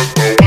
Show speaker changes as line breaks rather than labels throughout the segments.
Oh,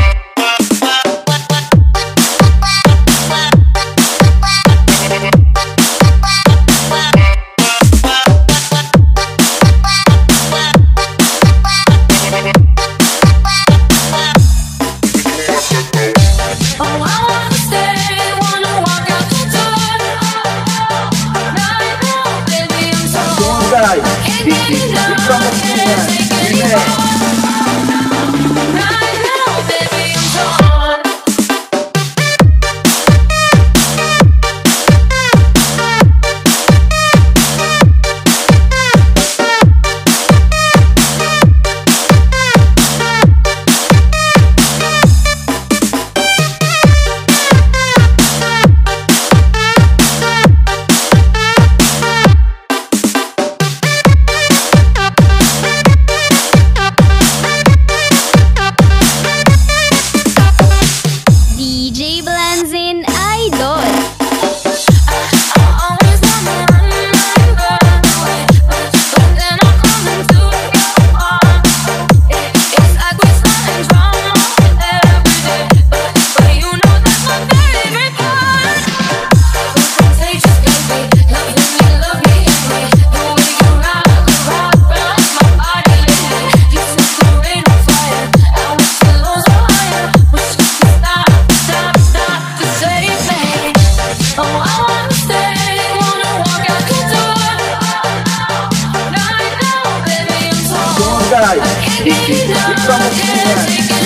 I'm torn.
Guys,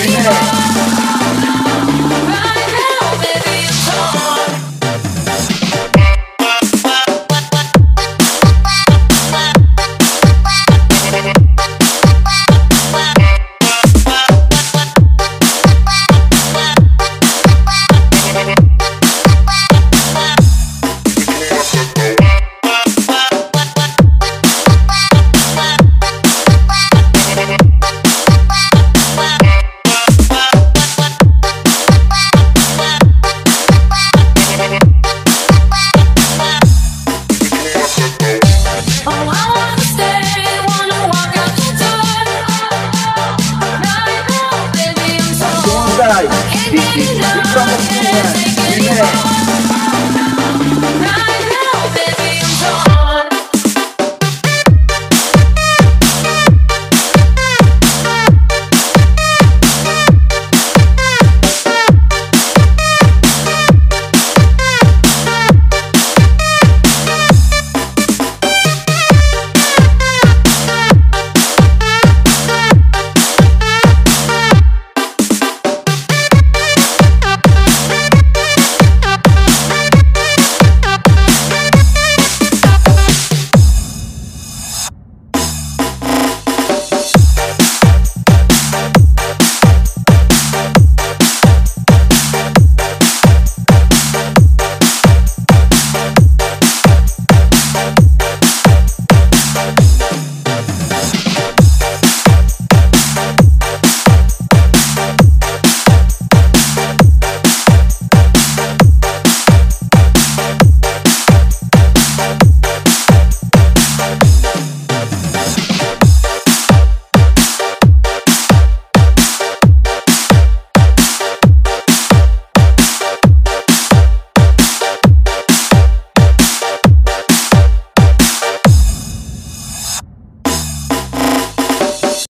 Can't